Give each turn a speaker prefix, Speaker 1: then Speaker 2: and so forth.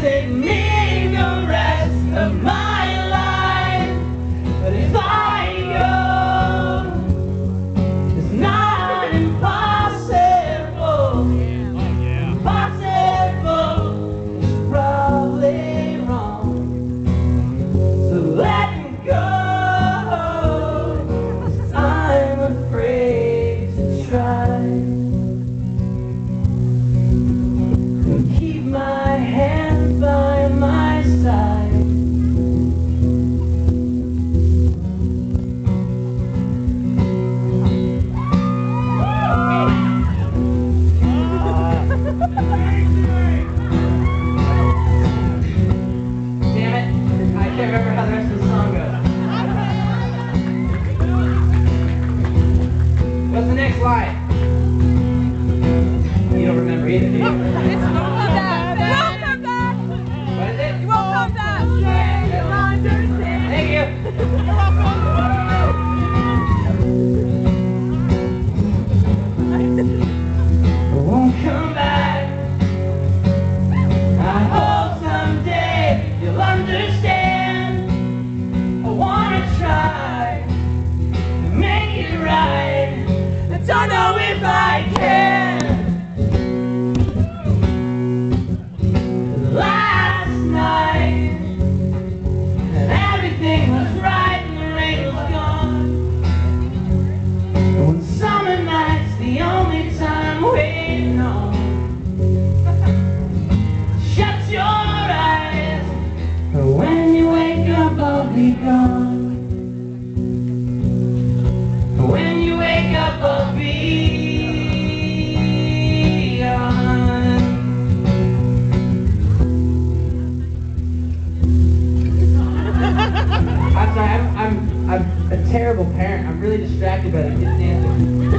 Speaker 1: de mí. You don't remember either, do you? It's welcome back. Back. What is it? You'll understand. come back. don't know if I can. Last night, everything was right and the rain was gone. When summer night's the only time waiting on. Shut your eyes, when you wake up, I'll be gone. I'm, I'm, I'm a terrible parent. I'm really distracted by the kids dancing.